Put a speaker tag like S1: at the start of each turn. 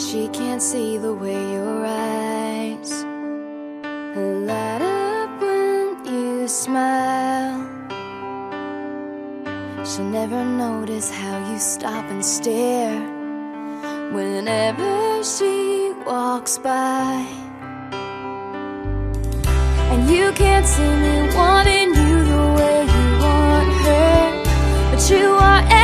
S1: She can't see the way your eyes light up when you smile. She'll never notice how you stop and stare whenever she walks by. And you can't see me wanting you the way you want her, but you are.